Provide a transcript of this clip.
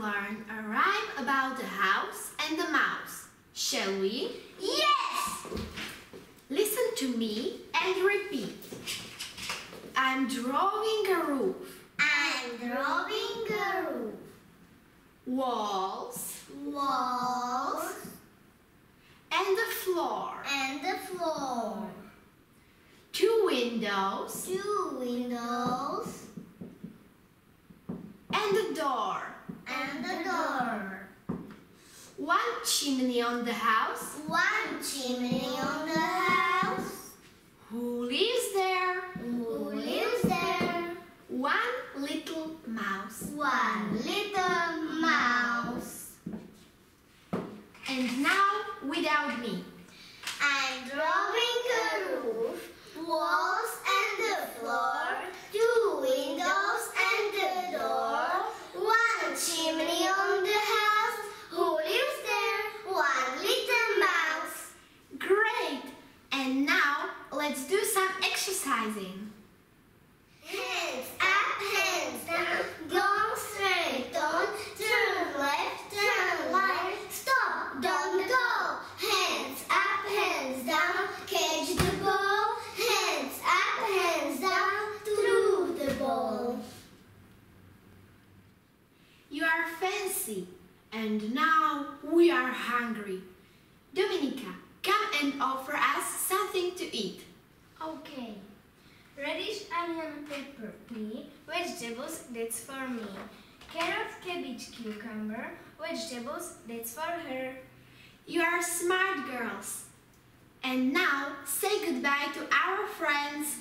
learn a rhyme about the house and the mouse. Shall we? Yes! Listen to me and repeat. I'm drawing a roof, I'm drawing a roof. walls, Walls and the floor. and the floor. Two windows Two windows and a door. And the door. One chimney on the house. One chimney on the house. Who lives there? Who lives there? One little mouse. One little mouse. And now without me. I'm drawing a roof, walls and the floor, two windows and the door, one chimney on the house. Who lives there? One little mouse. Great! And now let's do some exercising. Hands up, hands down, go straight on, turn left, turn right, stop, don't go. Hands up, hands down, catch the ball. Hands up, hands down, through the ball. You are fancy, and now we are hungry. Dominika, come and offer us something to eat. Okay. Radish, onion, pepper, me. Vegetables, that's for me. Carrot, cabbage, cucumber. Vegetables, that's for her. You are smart girls. And now say goodbye to our friends